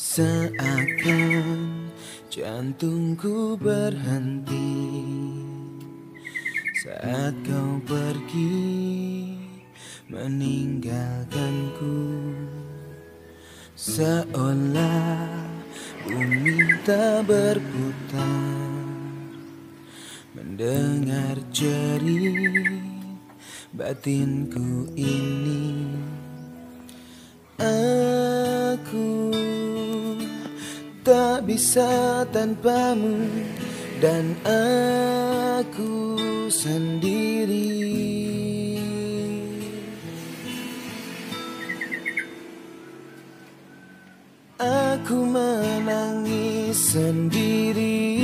Seakan jantungku berhenti. Saat kau pergi meninggalkanku. Seolah bumi tak berputar. Mendengar jerit batinku ini Aku tak bisa tanpamu dan aku sendiri. Aku menangis sendiri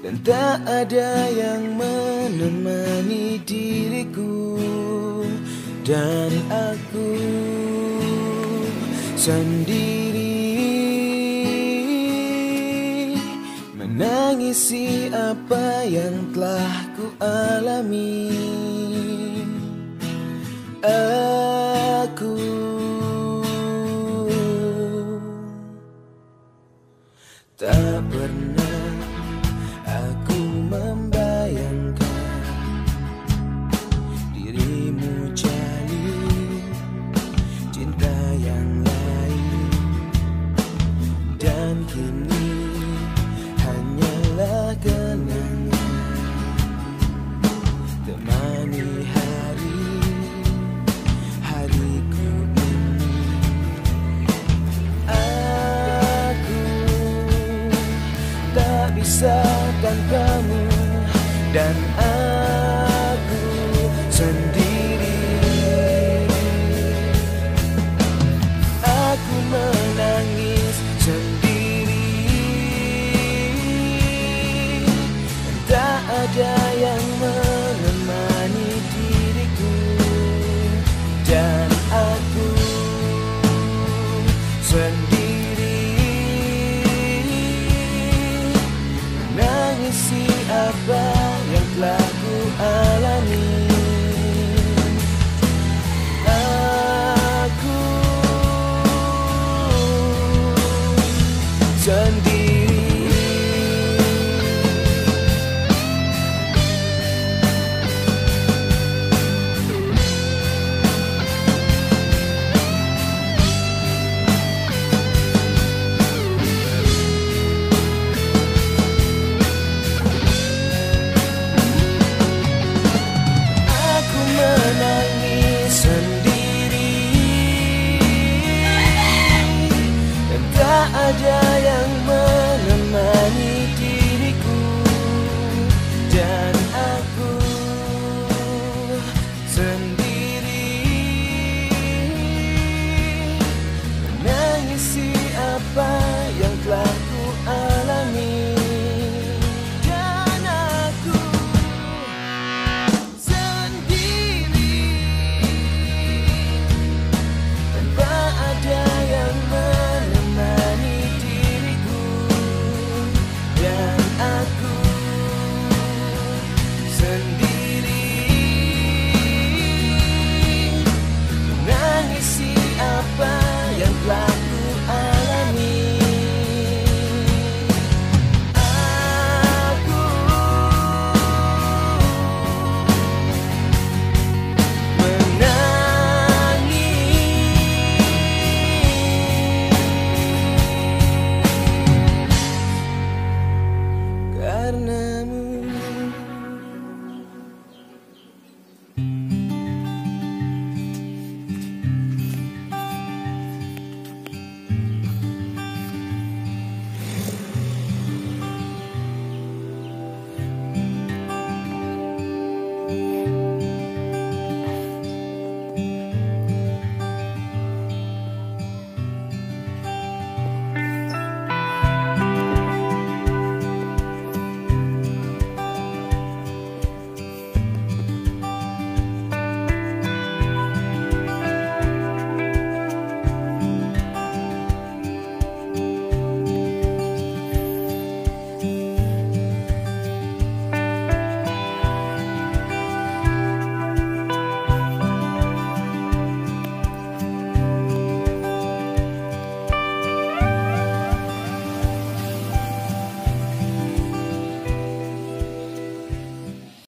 Dan tak ada yang menemani diriku Dan aku sendiri. Menangisi apa yang telah ku alami Aku pisahkan kamu dan aku sendiri. eterna.